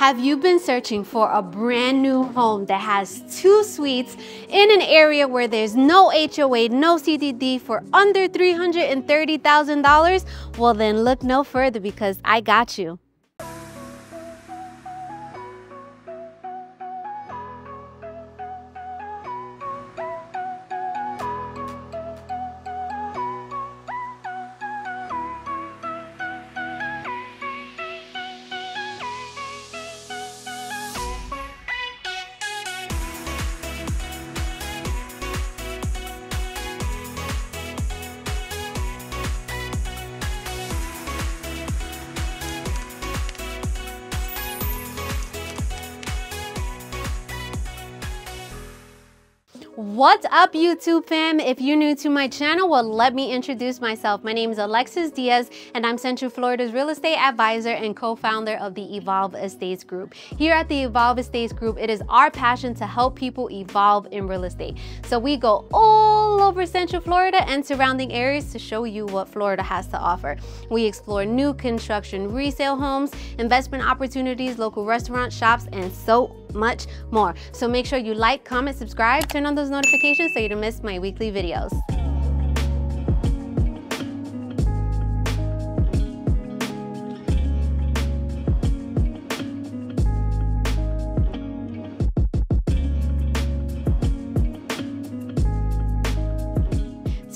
Have you been searching for a brand new home that has two suites in an area where there's no HOA, no CDD for under $330,000? Well, then look no further because I got you. What's up YouTube fam? If you're new to my channel, well let me introduce myself. My name is Alexis Diaz and I'm Central Florida's real estate advisor and co-founder of the Evolve Estates Group. Here at the Evolve Estates Group, it is our passion to help people evolve in real estate. So we go all over Central Florida and surrounding areas to show you what Florida has to offer. We explore new construction, resale homes, investment opportunities, local restaurant shops, and so much more. So make sure you like, comment, subscribe, turn on those notifications so you don't miss my weekly videos.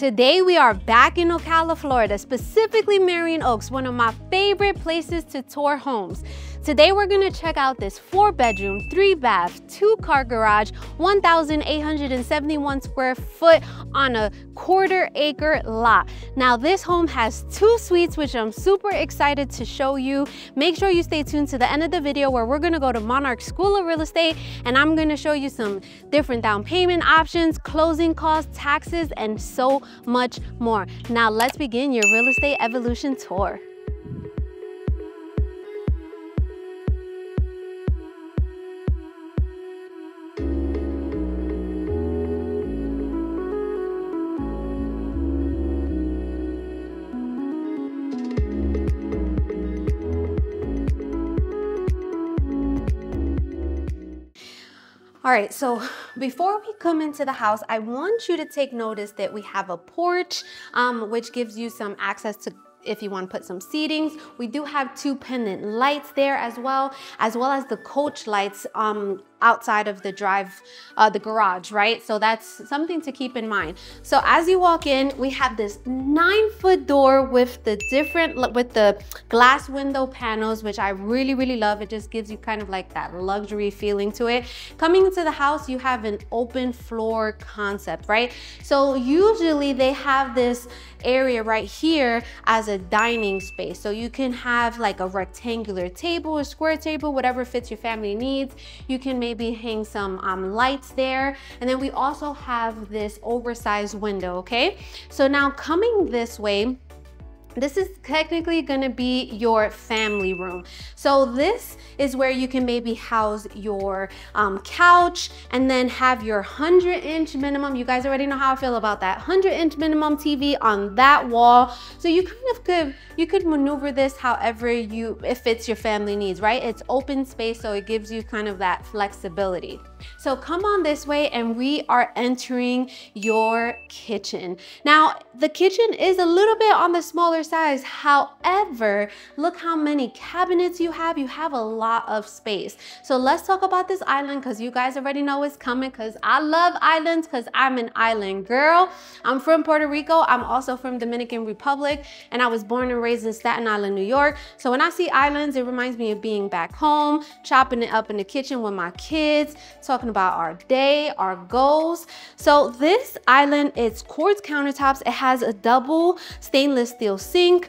Today we are back in Ocala, Florida, specifically Marion Oaks, one of my favorite places to tour homes. Today we're gonna check out this four bedroom, three bath, two car garage, 1,871 square foot on a quarter acre lot. Now this home has two suites, which I'm super excited to show you. Make sure you stay tuned to the end of the video where we're gonna go to Monarch School of Real Estate and I'm gonna show you some different down payment options, closing costs, taxes, and so much more. Now let's begin your real estate evolution tour. All right, so before we come into the house, I want you to take notice that we have a porch, um, which gives you some access to if you want to put some seatings. We do have two pendant lights there as well, as well as the coach lights um, outside of the drive, uh, the garage, right? So that's something to keep in mind. So as you walk in, we have this nine foot door with the different, with the glass window panels, which I really, really love. It just gives you kind of like that luxury feeling to it. Coming into the house, you have an open floor concept, right? So usually they have this area right here as a dining space. So you can have like a rectangular table, a square table, whatever fits your family needs. You can maybe hang some um, lights there. And then we also have this oversized window, okay? So now coming this way, this is technically gonna be your family room. So this is where you can maybe house your um, couch and then have your 100 inch minimum. You guys already know how I feel about that. 100 inch minimum TV on that wall. So you kind of could, you could maneuver this however you, it fits your family needs, right? It's open space, so it gives you kind of that flexibility. So come on this way and we are entering your kitchen. Now, the kitchen is a little bit on the smaller size. However, look how many cabinets you have. You have a lot of space. So let's talk about this island because you guys already know it's coming because I love islands because I'm an island girl. I'm from Puerto Rico. I'm also from Dominican Republic and I was born and raised in Staten Island, New York. So when I see islands, it reminds me of being back home, chopping it up in the kitchen with my kids, talking about our day, our goals. So this island, it's quartz countertops. It has a double stainless steel sink.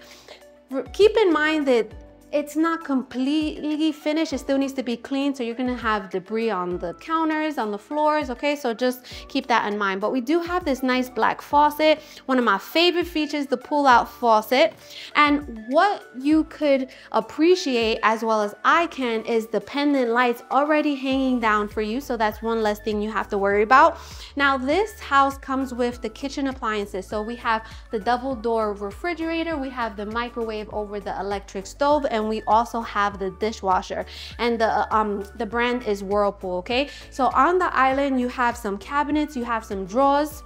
Keep in mind that it's not completely finished. It still needs to be cleaned. So you're gonna have debris on the counters, on the floors, okay? So just keep that in mind. But we do have this nice black faucet. One of my favorite features, the pull out faucet. And what you could appreciate as well as I can is the pendant lights already hanging down for you. So that's one less thing you have to worry about. Now this house comes with the kitchen appliances. So we have the double door refrigerator. We have the microwave over the electric stove and then we also have the dishwasher. And the, um, the brand is Whirlpool, okay? So on the island, you have some cabinets, you have some drawers,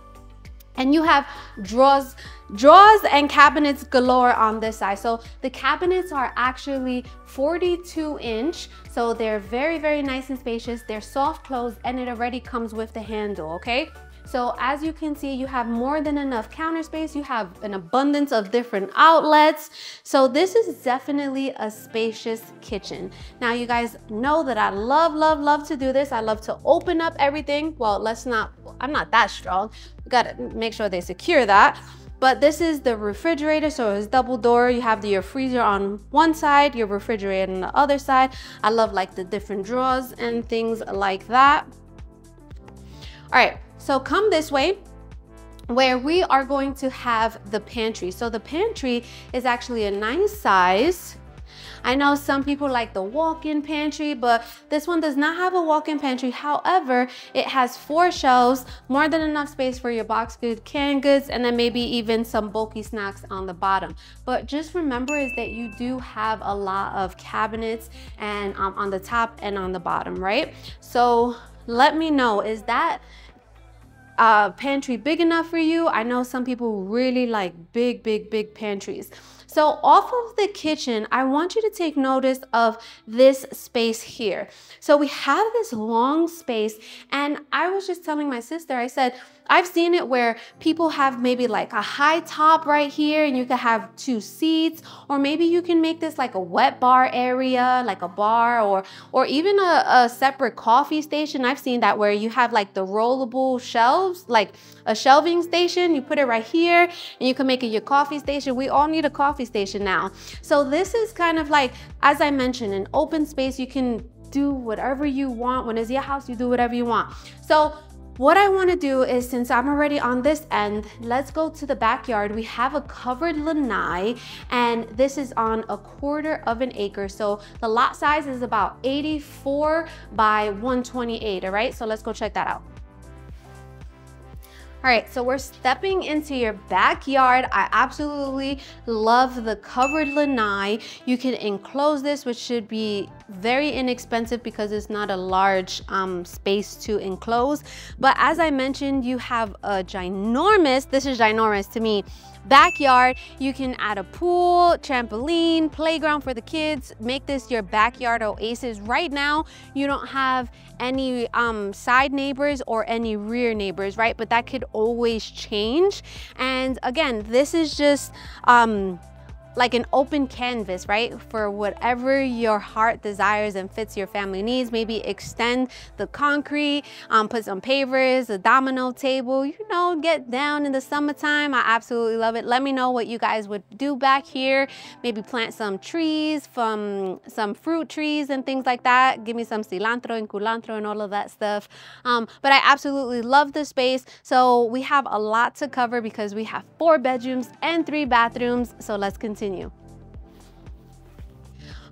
and you have drawers drawers and cabinets galore on this side. So the cabinets are actually 42 inch so they're very very nice and spacious. They're soft closed and it already comes with the handle okay so as you can see, you have more than enough counter space. You have an abundance of different outlets. So this is definitely a spacious kitchen. Now you guys know that I love, love, love to do this. I love to open up everything. Well, let's not, I'm not that strong. We gotta make sure they secure that. But this is the refrigerator, so it's double door. You have the, your freezer on one side, your refrigerator on the other side. I love like the different drawers and things like that. All right, so come this way where we are going to have the pantry. So the pantry is actually a nice size. I know some people like the walk-in pantry, but this one does not have a walk-in pantry. However, it has four shelves, more than enough space for your box good canned goods, and then maybe even some bulky snacks on the bottom. But just remember is that you do have a lot of cabinets and um, on the top and on the bottom, right? So let me know, is that uh, pantry big enough for you? I know some people really like big, big, big pantries. So off of the kitchen, I want you to take notice of this space here. So we have this long space and I was just telling my sister, I said, I've seen it where people have maybe like a high top right here and you could have two seats or maybe you can make this like a wet bar area, like a bar or, or even a, a separate coffee station. I've seen that where you have like the rollable shelves, like a shelving station, you put it right here and you can make it your coffee station. We all need a coffee station now. So this is kind of like, as I mentioned, an open space. You can do whatever you want. When it's your house, you do whatever you want. So what I wanna do is, since I'm already on this end, let's go to the backyard. We have a covered lanai, and this is on a quarter of an acre. So the lot size is about 84 by 128, all right? So let's go check that out. All right, so we're stepping into your backyard. I absolutely love the covered lanai. You can enclose this, which should be very inexpensive because it's not a large um, space to enclose. But as I mentioned, you have a ginormous, this is ginormous to me, backyard. You can add a pool, trampoline, playground for the kids. Make this your backyard oasis. Right now, you don't have any um, side neighbors or any rear neighbors, right? But that could always change. And again, this is just, um, like an open canvas, right? For whatever your heart desires and fits your family needs. Maybe extend the concrete, um, put some pavers, a domino table, you know, get down in the summertime. I absolutely love it. Let me know what you guys would do back here. Maybe plant some trees, from some fruit trees and things like that. Give me some cilantro and culantro and all of that stuff. Um, but I absolutely love the space. So we have a lot to cover because we have four bedrooms and three bathrooms. So let's continue continue.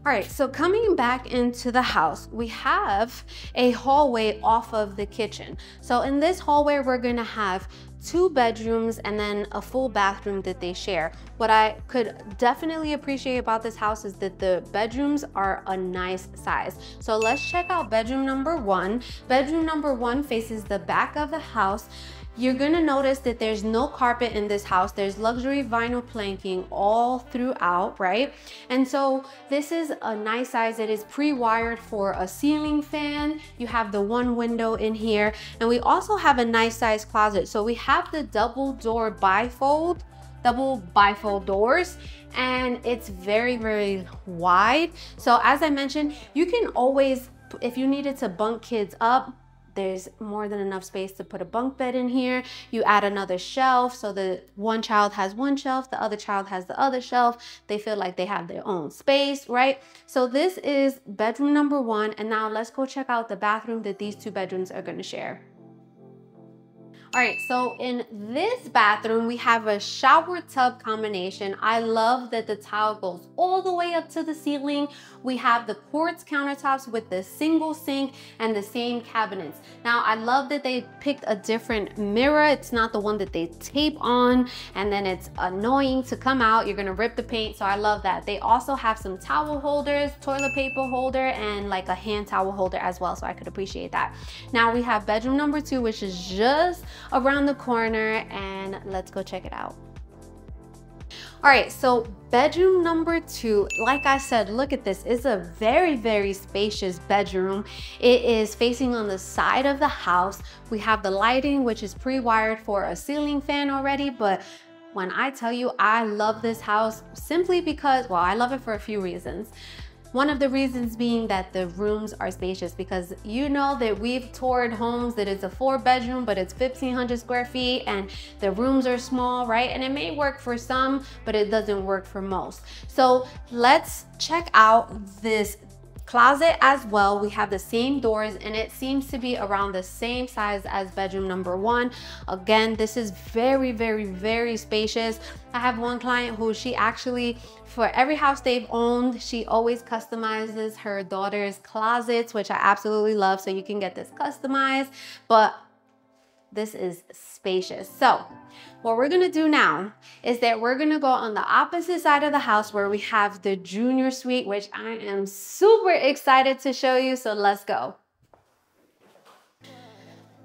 All right, so coming back into the house, we have a hallway off of the kitchen. So in this hallway, we're gonna have two bedrooms and then a full bathroom that they share. What I could definitely appreciate about this house is that the bedrooms are a nice size. So let's check out bedroom number one. Bedroom number one faces the back of the house you're gonna notice that there's no carpet in this house. There's luxury vinyl planking all throughout, right? And so this is a nice size. It is pre-wired for a ceiling fan. You have the one window in here. And we also have a nice size closet. So we have the double door bifold, double bifold doors and it's very, very wide. So as I mentioned, you can always, if you needed to bunk kids up, there's more than enough space to put a bunk bed in here. You add another shelf so that one child has one shelf, the other child has the other shelf. They feel like they have their own space, right? So this is bedroom number one. And now let's go check out the bathroom that these two bedrooms are gonna share. All right, so in this bathroom, we have a shower tub combination. I love that the tile goes all the way up to the ceiling. We have the quartz countertops with the single sink and the same cabinets. Now, I love that they picked a different mirror. It's not the one that they tape on and then it's annoying to come out. You're gonna rip the paint, so I love that. They also have some towel holders, toilet paper holder, and like a hand towel holder as well, so I could appreciate that. Now we have bedroom number two, which is just around the corner and let's go check it out. All right, so bedroom number two, like I said, look at this. It's a very, very spacious bedroom. It is facing on the side of the house. We have the lighting, which is pre-wired for a ceiling fan already, but when I tell you I love this house simply because, well, I love it for a few reasons. One of the reasons being that the rooms are spacious because you know that we've toured homes that it's a four bedroom, but it's 1500 square feet and the rooms are small, right? And it may work for some, but it doesn't work for most. So let's check out this Closet as well, we have the same doors and it seems to be around the same size as bedroom number one. Again, this is very, very, very spacious. I have one client who she actually, for every house they've owned, she always customizes her daughter's closets, which I absolutely love. So you can get this customized, but this is spacious. So what we're gonna do now is that we're gonna go on the opposite side of the house where we have the junior suite, which I am super excited to show you, so let's go.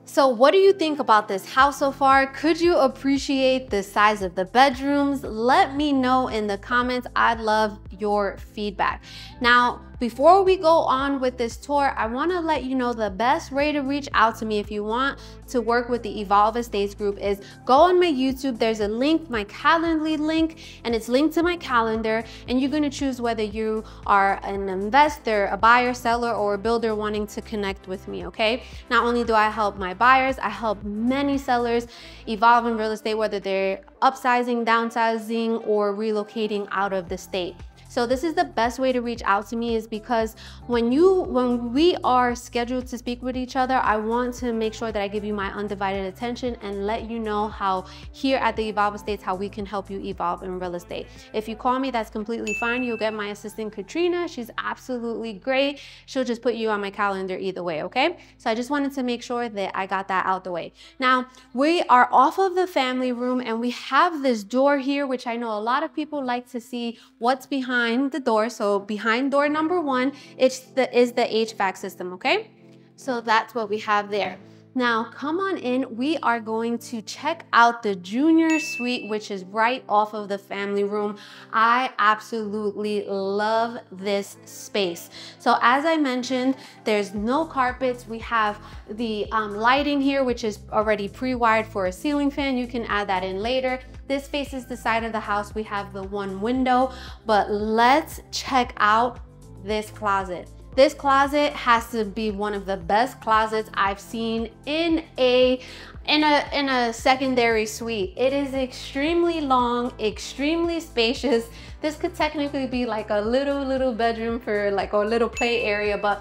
So what do you think about this house so far? Could you appreciate the size of the bedrooms? Let me know in the comments. I'd love your feedback. Now, before we go on with this tour, I wanna let you know the best way to reach out to me if you want to work with the Evolve Estates group is go on my YouTube, there's a link, my Calendly link, and it's linked to my calendar, and you're gonna choose whether you are an investor, a buyer, seller, or a builder wanting to connect with me, okay? Not only do I help my buyers, I help many sellers evolve in real estate, whether they're upsizing, downsizing, or relocating out of the state. So this is the best way to reach out to me is because when you when we are scheduled to speak with each other, I want to make sure that I give you my undivided attention and let you know how here at the Evolve Estates how we can help you evolve in real estate. If you call me, that's completely fine. You'll get my assistant Katrina. She's absolutely great. She'll just put you on my calendar either way, okay? So I just wanted to make sure that I got that out the way. Now, we are off of the family room and we have this door here, which I know a lot of people like to see what's behind behind the door. So behind door number one, it's the, is the HVAC system, okay? So that's what we have there. Now come on in, we are going to check out the junior suite, which is right off of the family room. I absolutely love this space. So as I mentioned, there's no carpets. We have the um, lighting here, which is already pre-wired for a ceiling fan. You can add that in later. This faces the side of the house. We have the one window, but let's check out this closet. This closet has to be one of the best closets I've seen in a in a in a secondary suite. It is extremely long, extremely spacious. This could technically be like a little little bedroom for like a little play area, but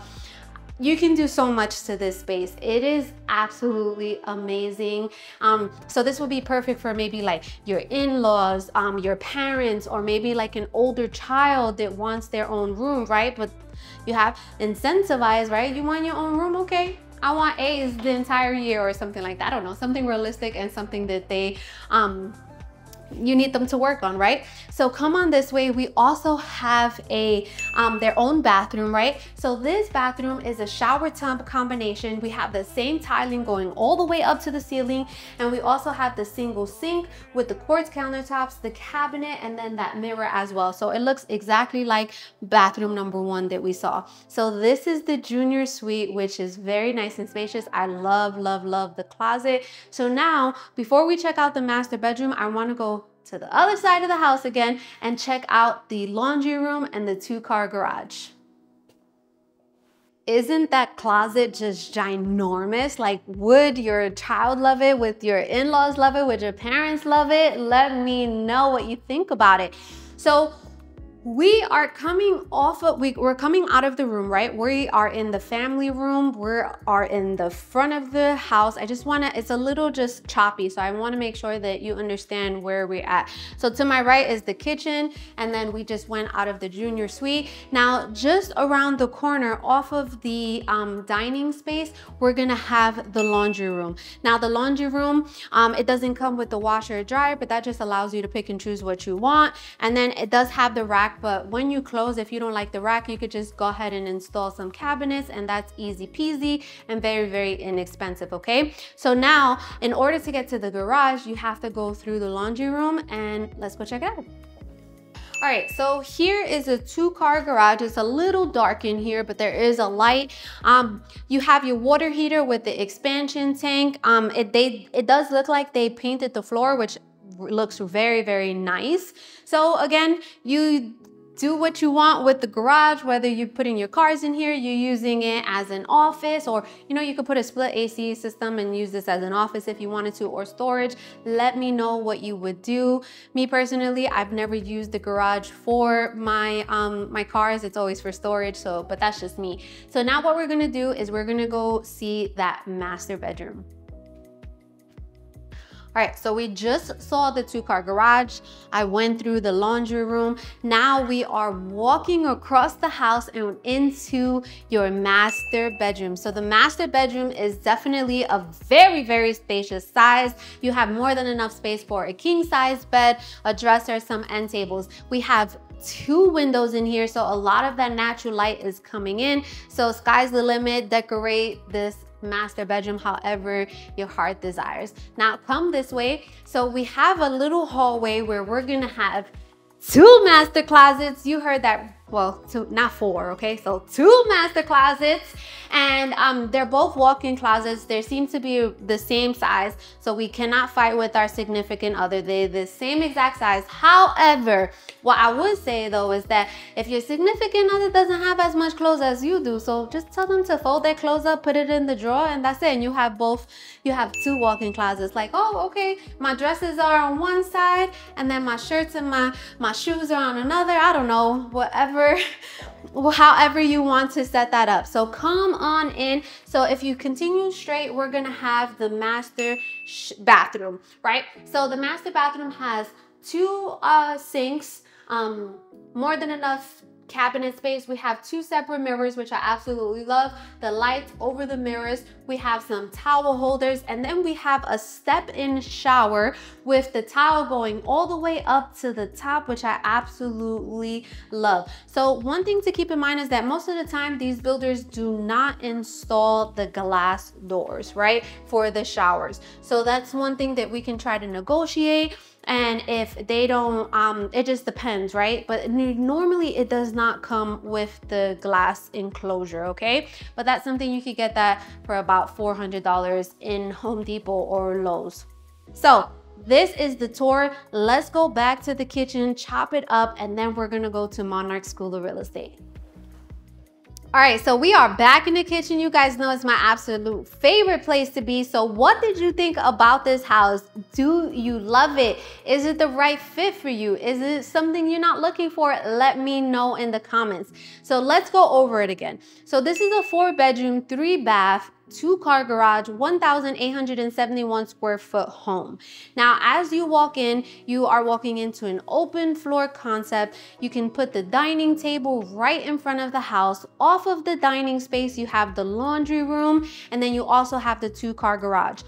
you can do so much to this space. It is absolutely amazing. Um, so this would be perfect for maybe like your in-laws, um, your parents, or maybe like an older child that wants their own room, right? But you have incentivized, right? You want your own room, okay? I want A's the entire year or something like that. I don't know, something realistic and something that they um, you need them to work on, right? So come on this way. We also have a um, their own bathroom, right? So this bathroom is a shower tub combination. We have the same tiling going all the way up to the ceiling. And we also have the single sink with the quartz countertops, the cabinet, and then that mirror as well. So it looks exactly like bathroom number one that we saw. So this is the junior suite, which is very nice and spacious. I love, love, love the closet. So now, before we check out the master bedroom, I wanna go to the other side of the house again and check out the laundry room and the two car garage. Isn't that closet just ginormous? Like, would your child love it? Would your in-laws love it? Would your parents love it? Let me know what you think about it. So we are coming off of we, we're coming out of the room right? We are in the family room. We are in the front of the house. I just want to it's a little just choppy so i want to make sure that you understand where we're at. So to my right is the kitchen and then we just went out of the junior suite. Now just around the corner off of the um, dining space we're gonna have the laundry room. Now the laundry room um, it doesn't come with the washer or dryer but that just allows you to pick and choose what you want and then it does have the rack rack, but when you close, if you don't like the rack, you could just go ahead and install some cabinets and that's easy peasy and very, very inexpensive, okay? So now, in order to get to the garage, you have to go through the laundry room and let's go check it out. All right, so here is a two car garage. It's a little dark in here, but there is a light. Um, you have your water heater with the expansion tank. Um, it, they, it does look like they painted the floor, which looks very, very nice. So again, you do what you want with the garage, whether you're putting your cars in here, you're using it as an office, or you know, you could put a split AC system and use this as an office if you wanted to, or storage. Let me know what you would do. Me personally, I've never used the garage for my, um, my cars. It's always for storage, so, but that's just me. So now what we're gonna do is we're gonna go see that master bedroom. All right, so we just saw the two car garage. I went through the laundry room. Now we are walking across the house and into your master bedroom. So the master bedroom is definitely a very, very spacious size. You have more than enough space for a king size bed, a dresser, some end tables. We have two windows in here so a lot of that natural light is coming in so sky's the limit decorate this master bedroom however your heart desires. Now come this way. So we have a little hallway where we're gonna have two master closets. You heard that well, two, not four, okay? So two master closets and um, they're both walk-in closets. They seem to be the same size, so we cannot fight with our significant other. They're the same exact size. However, what I would say though is that if your significant other doesn't have as much clothes as you do, so just tell them to fold their clothes up, put it in the drawer, and that's it. And you have both, you have two walk-in closets. Like, oh, okay, my dresses are on one side, and then my shirts and my, my shoes are on another. I don't know, whatever however, however you want to set that up. So come on in. So if you continue straight, we're gonna have the master bathroom, right? So the master bathroom has two uh, sinks, um, more than enough cabinet space. We have two separate mirrors, which I absolutely love. The lights over the mirrors. We have some towel holders and then we have a step-in shower with the towel going all the way up to the top, which I absolutely love. So one thing to keep in mind is that most of the time these builders do not install the glass doors, right? For the showers. So that's one thing that we can try to negotiate and if they don't um it just depends right? But normally it does not come with the glass enclosure okay? But that's something you could get that for about $400 in Home Depot or Lowe's. So this is the tour. Let's go back to the kitchen chop it up and then we're gonna go to Monarch School of Real Estate all right, so we are back in the kitchen. You guys know it's my absolute favorite place to be. So what did you think about this house? Do you love it? Is it the right fit for you? Is it something you're not looking for? Let me know in the comments. So let's go over it again. So this is a four bedroom, three bath, two car garage, 1,871 square foot home. Now, as you walk in, you are walking into an open floor concept. You can put the dining table right in front of the house. Off of the dining space, you have the laundry room, and then you also have the two car garage.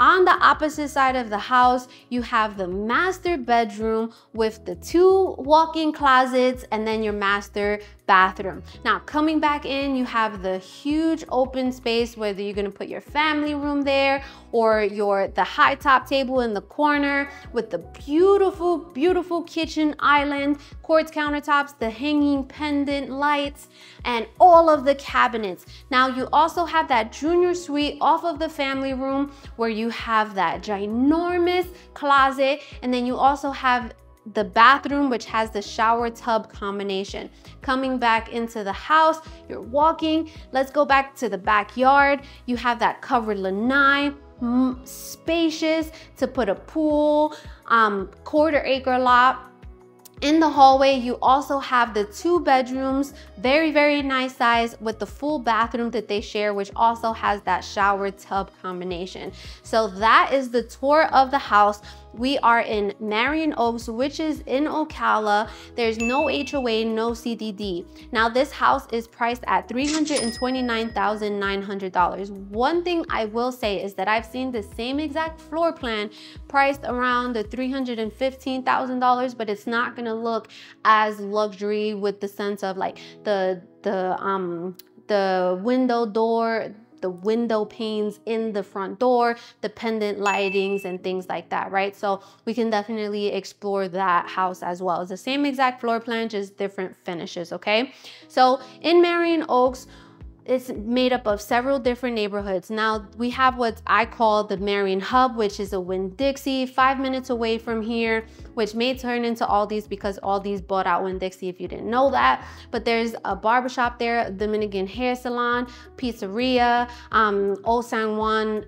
On the opposite side of the house, you have the master bedroom with the two walk-in closets and then your master bathroom. Now, coming back in, you have the huge open space, whether you're gonna put your family room there or your the high top table in the corner with the beautiful, beautiful kitchen island, quartz countertops, the hanging pendant lights, and all of the cabinets. Now, you also have that junior suite off of the family room where you have that ginormous closet, and then you also have the bathroom, which has the shower tub combination. Coming back into the house, you're walking. Let's go back to the backyard. You have that covered lanai, spacious to put a pool, um, quarter acre lot, In the hallway, you also have the two bedrooms, very, very nice size with the full bathroom that they share, which also has that shower tub combination. So that is the tour of the house. We are in Marion Oaks, which is in Ocala. There's no HOA, no CDD. Now this house is priced at $329,900. One thing I will say is that I've seen the same exact floor plan priced around the $315,000, but it's not gonna look as luxury with the sense of like the, the, um, the window door, the window panes in the front door, the pendant lightings and things like that, right? So we can definitely explore that house as well. It's the same exact floor plan, just different finishes, okay? So in Marion Oaks, it's made up of several different neighborhoods. Now we have what I call the Marion Hub, which is a Winn-Dixie, five minutes away from here, which may turn into Aldi's because Aldi's bought out Winn-Dixie if you didn't know that. But there's a barbershop there, Dominican hair salon, pizzeria, um, Old San Juan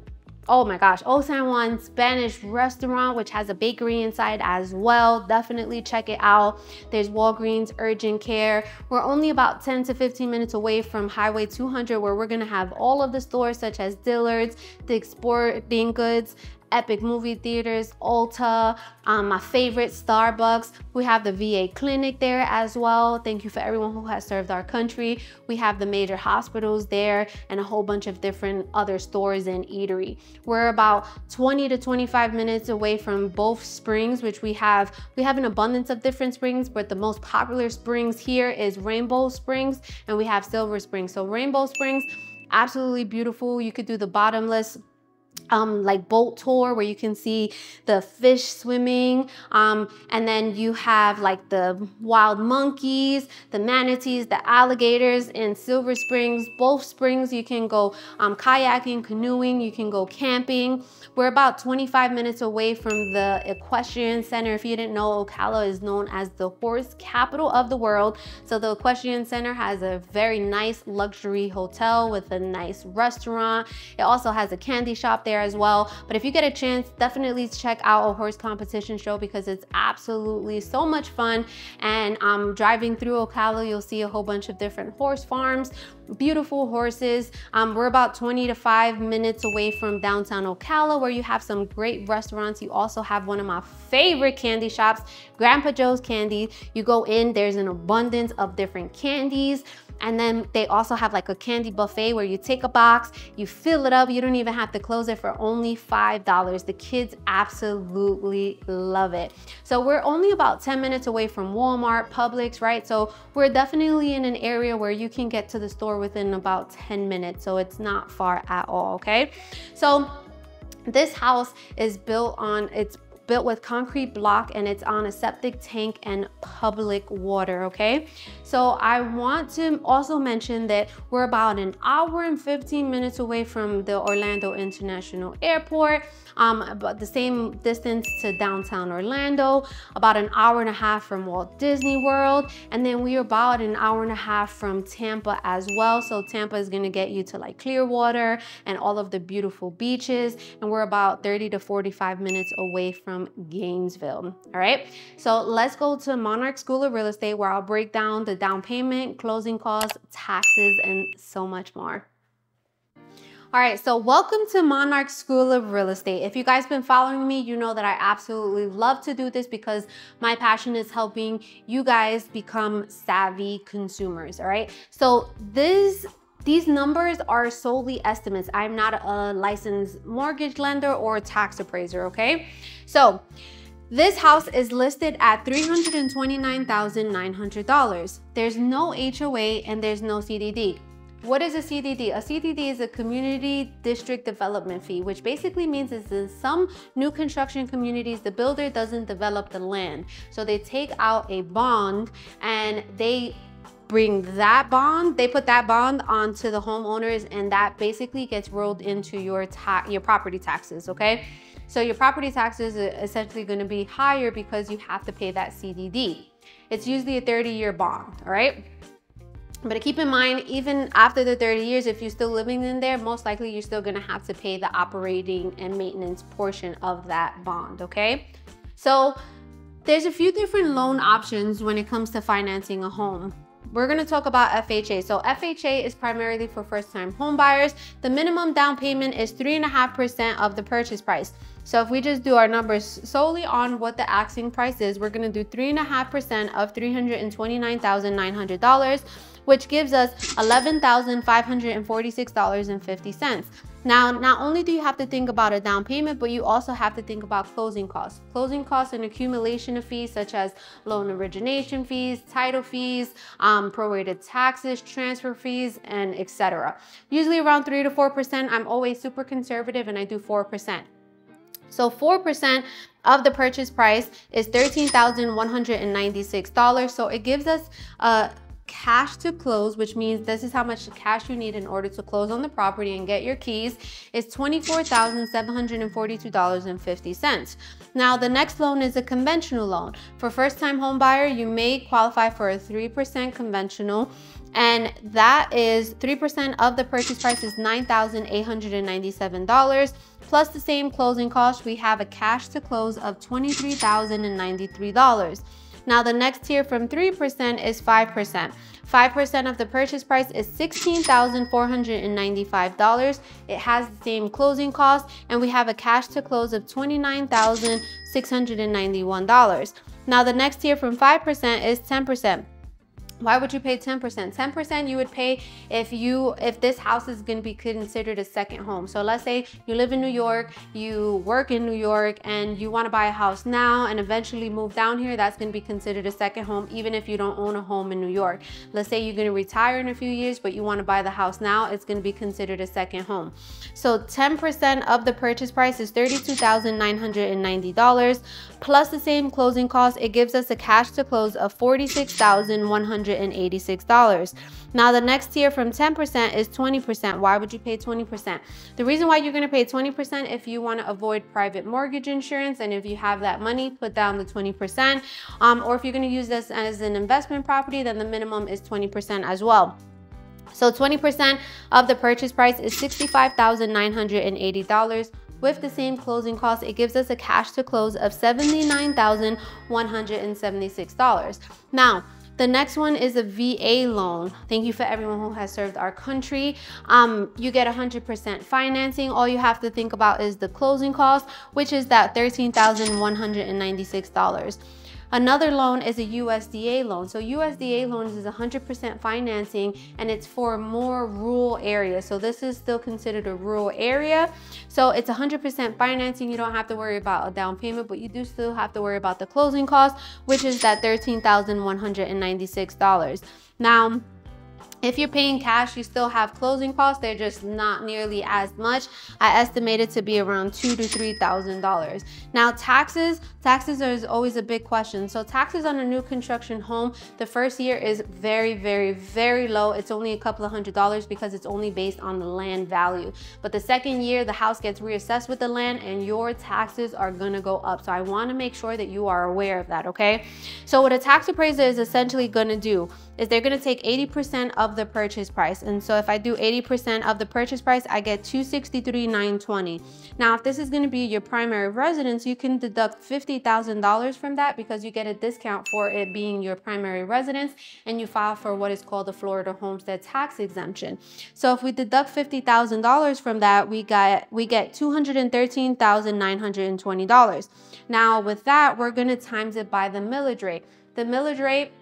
oh my gosh, Old San Juan Spanish restaurant, which has a bakery inside as well. Definitely check it out. There's Walgreens Urgent Care. We're only about 10 to 15 minutes away from Highway 200 where we're gonna have all of the stores such as Dillard's, Dick's Sporting Goods, Epic Movie Theaters, Ulta, um, my favorite Starbucks. We have the VA clinic there as well. Thank you for everyone who has served our country. We have the major hospitals there and a whole bunch of different other stores and eatery. We're about 20 to 25 minutes away from both springs, which we have, we have an abundance of different springs, but the most popular springs here is Rainbow Springs and we have Silver Springs. So Rainbow Springs, absolutely beautiful. You could do the bottomless um, like boat tour where you can see the fish swimming. Um, and then you have like the wild monkeys, the manatees, the alligators in Silver Springs. Both springs you can go um, kayaking, canoeing, you can go camping. We're about 25 minutes away from the Equestrian Center. If you didn't know, Ocala is known as the horse capital of the world. So the Equestrian Center has a very nice luxury hotel with a nice restaurant. It also has a candy shop there as well. But if you get a chance, definitely check out a horse competition show because it's absolutely so much fun. And um, driving through Ocala, you'll see a whole bunch of different horse farms, beautiful horses. Um, we're about 20 to five minutes away from downtown Ocala where you have some great restaurants. You also have one of my favorite candy shops, Grandpa Joe's Candy. You go in, there's an abundance of different candies. And then they also have like a candy buffet where you take a box, you fill it up, you don't even have to close it for only $5. The kids absolutely love it. So we're only about 10 minutes away from Walmart, Publix, right? So we're definitely in an area where you can get to the store within about 10 minutes. So it's not far at all, okay? So this house is built on, it's built with concrete block and it's on a septic tank and public water, okay? So I want to also mention that we're about an hour and 15 minutes away from the Orlando International Airport, um, about the same distance to downtown Orlando, about an hour and a half from Walt Disney World, and then we're about an hour and a half from Tampa as well. So Tampa is gonna get you to like Clearwater and all of the beautiful beaches, and we're about 30 to 45 minutes away from Gainesville. All right, so let's go to Monarch School of Real Estate where I'll break down the down payment, closing costs, taxes, and so much more. All right, so welcome to Monarch School of Real Estate. If you guys been following me, you know that I absolutely love to do this because my passion is helping you guys become savvy consumers, all right? So this these numbers are solely estimates. I'm not a licensed mortgage lender or tax appraiser, okay? So this house is listed at $329,900. There's no HOA and there's no CDD. What is a CDD? A CDD is a community district development fee, which basically means is in some new construction communities, the builder doesn't develop the land. So they take out a bond and they bring that bond, they put that bond onto the homeowners and that basically gets rolled into your tax, your property taxes, okay? So your property taxes are essentially gonna be higher because you have to pay that CDD. It's usually a 30 year bond, all right? But keep in mind, even after the 30 years, if you're still living in there, most likely you're still gonna have to pay the operating and maintenance portion of that bond, okay? So There's a few different loan options when it comes to financing a home. We're gonna talk about FHA. So FHA is primarily for first-time home buyers. The minimum down payment is 3.5% of the purchase price. So if we just do our numbers solely on what the asking price is, we're gonna do 3.5% of $329,900, which gives us $11,546.50. Now, not only do you have to think about a down payment, but you also have to think about closing costs. Closing costs and accumulation of fees such as loan origination fees, title fees, um, prorated taxes, transfer fees, and etc. Usually around 3 to 4%. I'm always super conservative and I do 4%. So 4% of the purchase price is $13,196. So it gives us a cash to close, which means this is how much cash you need in order to close on the property and get your keys, is $24,742.50. Now, the next loan is a conventional loan. For first-time home buyer, you may qualify for a 3% conventional, and that is 3% of the purchase price is $9,897. Plus the same closing cost, we have a cash to close of $23,093. Now the next tier from 3% is 5%. 5% of the purchase price is $16,495. It has the same closing cost and we have a cash to close of $29,691. Now the next tier from 5% is 10%. Why would you pay 10%? 10% you would pay if you if this house is going to be considered a second home. So let's say you live in New York, you work in New York and you want to buy a house now and eventually move down here, that's going to be considered a second home even if you don't own a home in New York. Let's say you're going to retire in a few years but you want to buy the house now, it's going to be considered a second home. So 10% of the purchase price is $32,990 plus the same closing cost. It gives us a cash to close of 46,100 $186. Now the next tier from 10% is 20%. Why would you pay 20%? The reason why you're gonna pay 20% if you wanna avoid private mortgage insurance and if you have that money, put down the 20%. Um, or if you're gonna use this as an investment property, then the minimum is 20% as well. So 20% of the purchase price is $65,980 with the same closing cost, it gives us a cash to close of $79,176. Now, the next one is a VA loan. Thank you for everyone who has served our country. Um, you get 100% financing. All you have to think about is the closing cost, which is that $13,196. Another loan is a USDA loan. So USDA loans is 100% financing and it's for more rural areas. So this is still considered a rural area. So it's 100% financing. You don't have to worry about a down payment, but you do still have to worry about the closing cost, which is that $13,196. Now, if you're paying cash, you still have closing costs. They're just not nearly as much. I estimate it to be around two to three thousand dollars. Now taxes, taxes is always a big question. So taxes on a new construction home, the first year is very, very, very low. It's only a couple of hundred dollars because it's only based on the land value. But the second year, the house gets reassessed with the land and your taxes are gonna go up. So I wanna make sure that you are aware of that, okay? So what a tax appraiser is essentially gonna do is they're gonna take 80% of the purchase price. And so if I do 80% of the purchase price, I get 263,920. Now, if this is gonna be your primary residence, you can deduct $50,000 from that because you get a discount for it being your primary residence and you file for what is called the Florida homestead tax exemption. So if we deduct $50,000 from that, we got we get $213,920. Now with that, we're gonna times it by the millage rate. The millage rate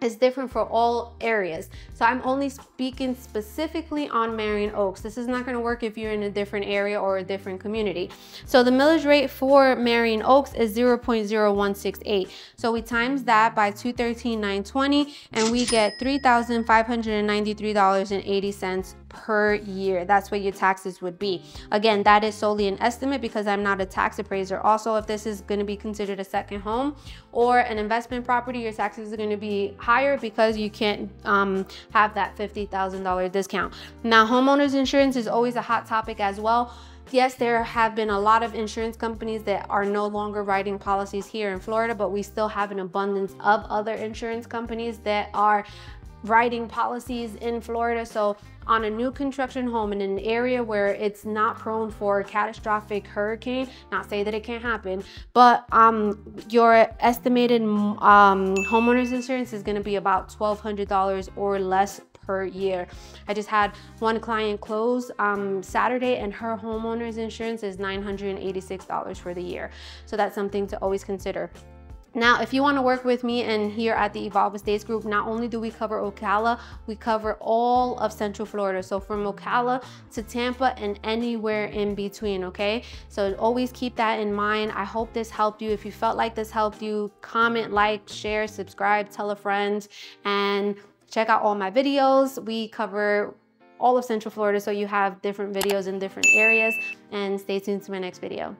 is different for all areas. So I'm only speaking specifically on Marion Oaks. This is not gonna work if you're in a different area or a different community. So the millage rate for Marion Oaks is 0.0168. So we times that by 213,920 and we get $3,593.80 per year. That's what your taxes would be. Again, that is solely an estimate because I'm not a tax appraiser. Also, if this is going to be considered a second home or an investment property, your taxes are going to be higher because you can't um, have that $50,000 discount. Now, homeowners insurance is always a hot topic as well. Yes, there have been a lot of insurance companies that are no longer writing policies here in Florida, but we still have an abundance of other insurance companies that are writing policies in Florida. So on a new construction home in an area where it's not prone for catastrophic hurricane, not say that it can't happen, but um, your estimated um, homeowner's insurance is gonna be about $1,200 or less per year. I just had one client close um, Saturday and her homeowner's insurance is $986 for the year. So that's something to always consider. Now, if you wanna work with me and here at the Evolve Estates Group, not only do we cover Ocala, we cover all of Central Florida. So from Ocala to Tampa and anywhere in between, okay? So always keep that in mind. I hope this helped you. If you felt like this helped you, comment, like, share, subscribe, tell a friend, and check out all my videos. We cover all of Central Florida, so you have different videos in different areas, and stay tuned to my next video.